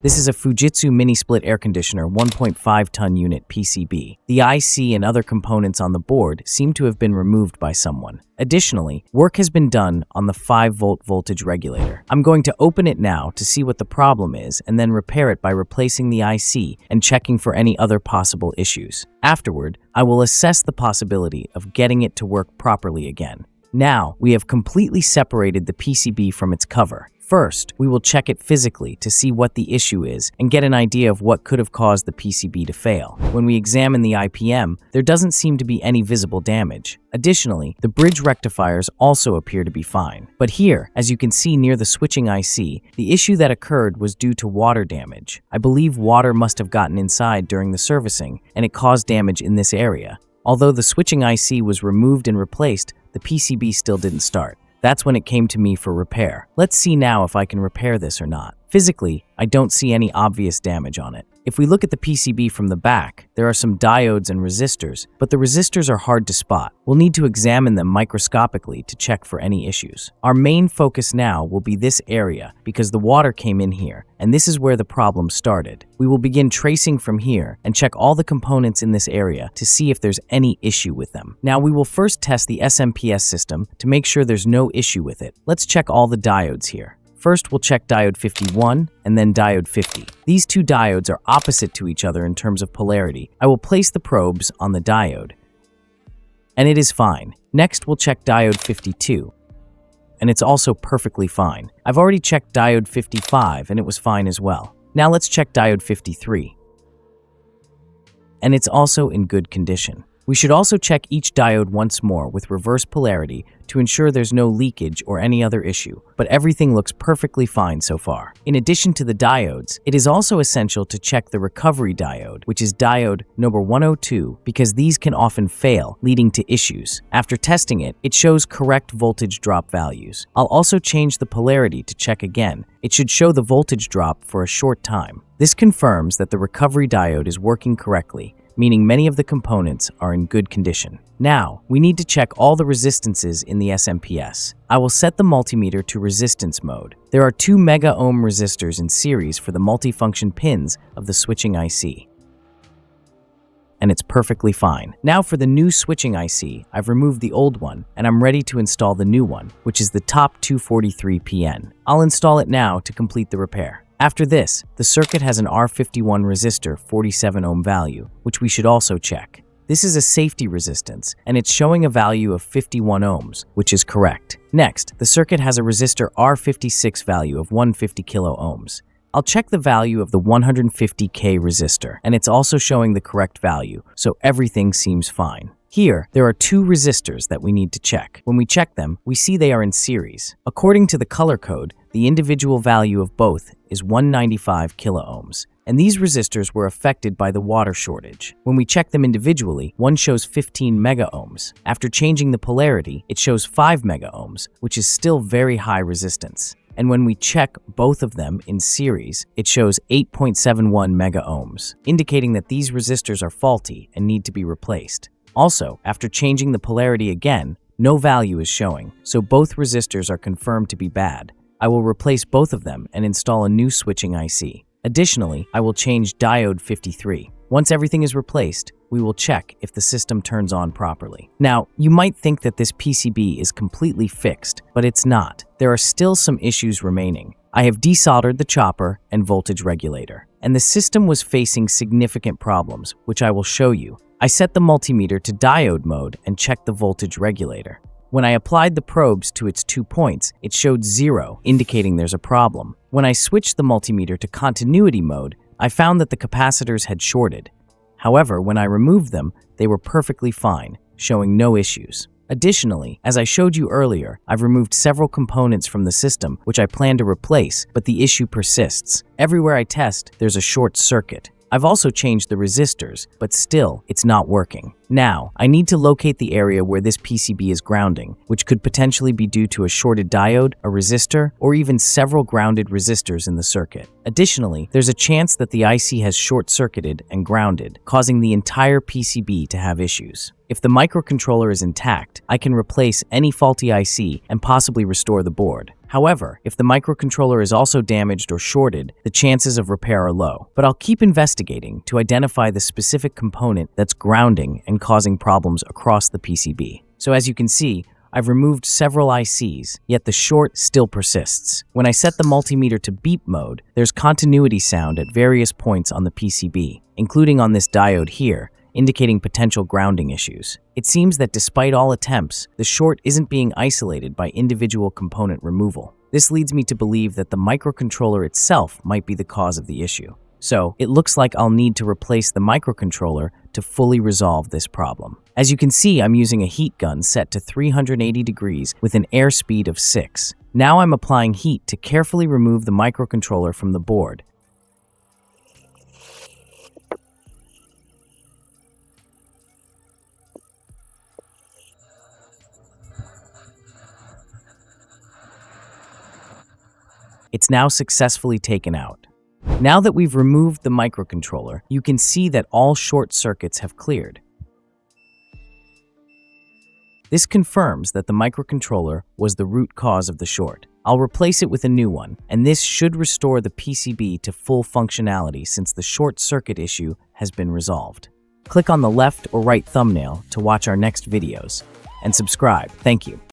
This is a Fujitsu mini split air conditioner 1.5 ton unit PCB. The IC and other components on the board seem to have been removed by someone. Additionally, work has been done on the 5 volt voltage regulator. I'm going to open it now to see what the problem is and then repair it by replacing the IC and checking for any other possible issues. Afterward, I will assess the possibility of getting it to work properly again. Now, we have completely separated the PCB from its cover. First, we will check it physically to see what the issue is and get an idea of what could have caused the PCB to fail. When we examine the IPM, there doesn't seem to be any visible damage. Additionally, the bridge rectifiers also appear to be fine. But here, as you can see near the switching IC, the issue that occurred was due to water damage. I believe water must have gotten inside during the servicing, and it caused damage in this area. Although the switching IC was removed and replaced, the PCB still didn't start. That's when it came to me for repair. Let's see now if I can repair this or not. Physically, I don't see any obvious damage on it. If we look at the PCB from the back, there are some diodes and resistors, but the resistors are hard to spot. We'll need to examine them microscopically to check for any issues. Our main focus now will be this area because the water came in here, and this is where the problem started. We will begin tracing from here and check all the components in this area to see if there's any issue with them. Now we will first test the SMPS system to make sure there's no issue with it. Let's check all the diodes here. First, we'll check diode 51 and then diode 50. These two diodes are opposite to each other in terms of polarity. I will place the probes on the diode, and it is fine. Next, we'll check diode 52, and it's also perfectly fine. I've already checked diode 55, and it was fine as well. Now let's check diode 53, and it's also in good condition. We should also check each diode once more with reverse polarity to ensure there's no leakage or any other issue, but everything looks perfectly fine so far. In addition to the diodes, it is also essential to check the recovery diode, which is diode number 102, because these can often fail, leading to issues. After testing it, it shows correct voltage drop values. I'll also change the polarity to check again. It should show the voltage drop for a short time. This confirms that the recovery diode is working correctly, meaning many of the components are in good condition. Now, we need to check all the resistances in the SMPS. I will set the multimeter to resistance mode. There are two mega ohm resistors in series for the multifunction pins of the switching IC. And it's perfectly fine. Now for the new switching IC, I've removed the old one, and I'm ready to install the new one, which is the top 243PN. I'll install it now to complete the repair. After this, the circuit has an R51 resistor 47 ohm value, which we should also check. This is a safety resistance, and it's showing a value of 51 ohms, which is correct. Next, the circuit has a resistor R56 value of 150 kilo ohms. I'll check the value of the 150K resistor, and it's also showing the correct value, so everything seems fine. Here, there are two resistors that we need to check. When we check them, we see they are in series. According to the color code, the individual value of both is 195 kiloohms, and these resistors were affected by the water shortage. When we check them individually, one shows 15 megaohms. After changing the polarity, it shows 5 megaohms, which is still very high resistance. And when we check both of them in series, it shows 8.71 megaohms, indicating that these resistors are faulty and need to be replaced. Also, after changing the polarity again, no value is showing, so both resistors are confirmed to be bad. I will replace both of them and install a new switching IC. Additionally, I will change diode 53. Once everything is replaced, we will check if the system turns on properly. Now, you might think that this PCB is completely fixed, but it's not. There are still some issues remaining. I have desoldered the chopper and voltage regulator, and the system was facing significant problems, which I will show you. I set the multimeter to diode mode and checked the voltage regulator. When I applied the probes to its two points, it showed zero, indicating there's a problem. When I switched the multimeter to continuity mode, I found that the capacitors had shorted. However, when I removed them, they were perfectly fine, showing no issues. Additionally, as I showed you earlier, I've removed several components from the system which I plan to replace, but the issue persists. Everywhere I test, there's a short circuit. I've also changed the resistors, but still, it's not working. Now, I need to locate the area where this PCB is grounding, which could potentially be due to a shorted diode, a resistor, or even several grounded resistors in the circuit. Additionally, there's a chance that the IC has short-circuited and grounded, causing the entire PCB to have issues. If the microcontroller is intact, I can replace any faulty IC and possibly restore the board. However, if the microcontroller is also damaged or shorted, the chances of repair are low. But I'll keep investigating to identify the specific component that's grounding and causing problems across the PCB. So as you can see, I've removed several ICs, yet the short still persists. When I set the multimeter to beep mode, there's continuity sound at various points on the PCB, including on this diode here, indicating potential grounding issues. It seems that despite all attempts, the short isn't being isolated by individual component removal. This leads me to believe that the microcontroller itself might be the cause of the issue. So, it looks like I'll need to replace the microcontroller to fully resolve this problem. As you can see, I'm using a heat gun set to 380 degrees with an airspeed of 6. Now I'm applying heat to carefully remove the microcontroller from the board. It's now successfully taken out. Now that we've removed the microcontroller, you can see that all short circuits have cleared. This confirms that the microcontroller was the root cause of the short. I'll replace it with a new one, and this should restore the PCB to full functionality since the short circuit issue has been resolved. Click on the left or right thumbnail to watch our next videos, and subscribe. Thank you.